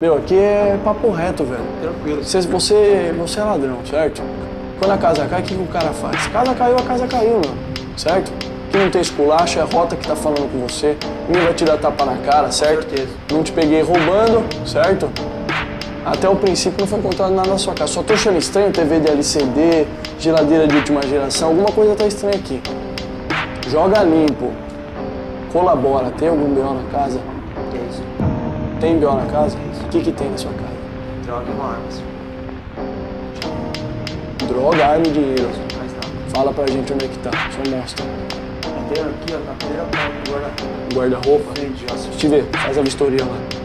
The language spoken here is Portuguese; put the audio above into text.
Meu, aqui é papo reto, velho. Tranquilo. Você, você, você é ladrão, certo? Quando a casa cai, o que, o cara faz? Casa caiu, a casa caiu, meu. Certo? Que não tem esculacho, é a rota que tá falando com você. Ninguém vai te dar tapa na cara, certo? certeza. Não te peguei roubando, certo? Até o princípio não foi encontrado nada na sua casa. Só tô achando estranho TV de LCD, geladeira de última geração. Alguma coisa tá estranha aqui. Joga limpo. Colabora. Tem algum B.O. na casa? Que é isso? Tem B.O. na casa? O que, que tem na sua casa? Droga e uma arma, senhor. Droga, arma e dinheiro. Mais nada. Fala pra gente onde é que tá. Só mostra. Inteiro aqui, ó, na primeira parte do guarda-roupa. Guarda-roupa. Ó. Deixa eu te ver. Faz a vistoria lá.